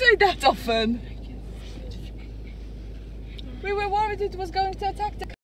say that often. We were worried it was going to attack the